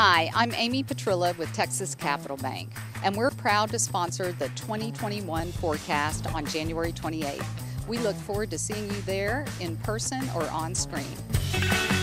Hi, I'm Amy Petrilla with Texas Capital Bank, and we're proud to sponsor the 2021 forecast on January 28th. We look forward to seeing you there in person or on screen.